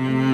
Mm-hmm.